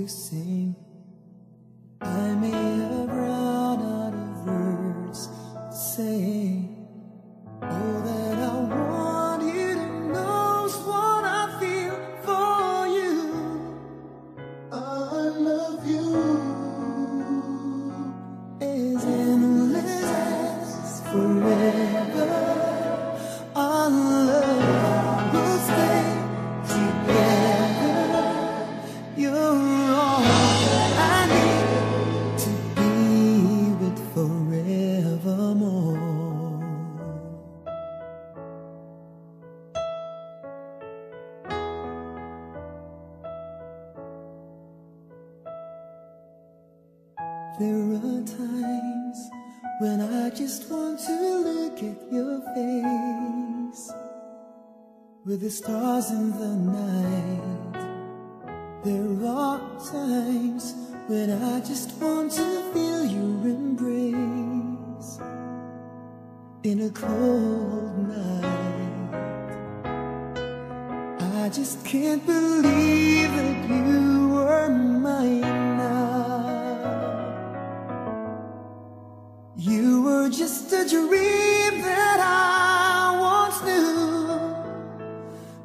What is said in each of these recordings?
to sing. I may have run out of words saying. There are times when I just want to look at your face with the stars in the night. There are times when I just want to feel your embrace in a cold night. I just can't believe that you a dream that I once knew.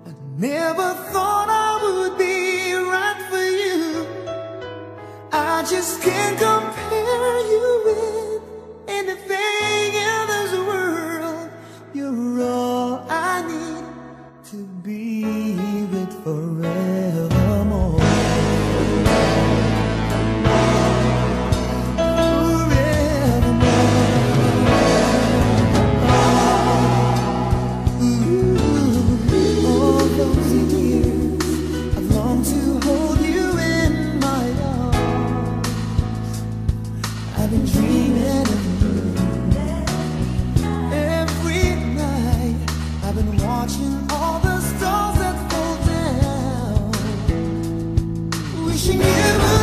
I never thought I would be right for you. I just can't compare you you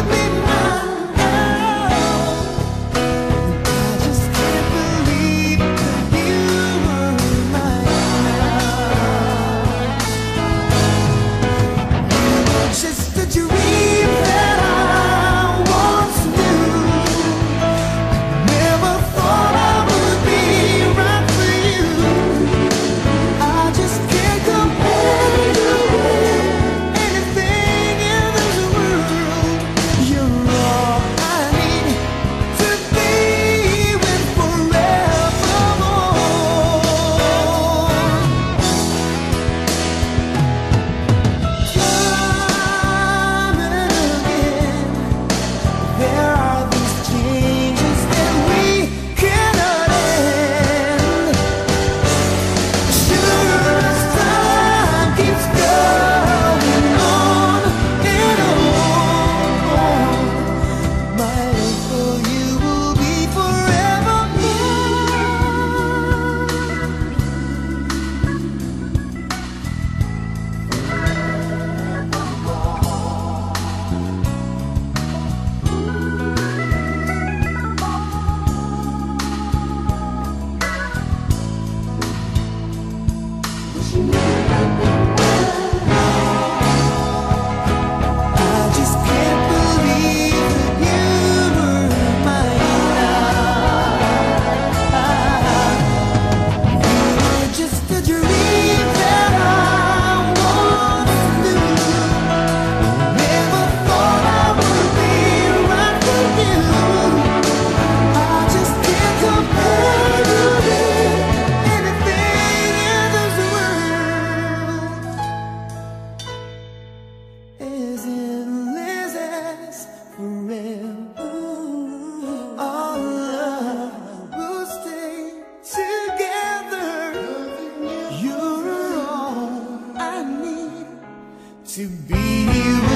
to be with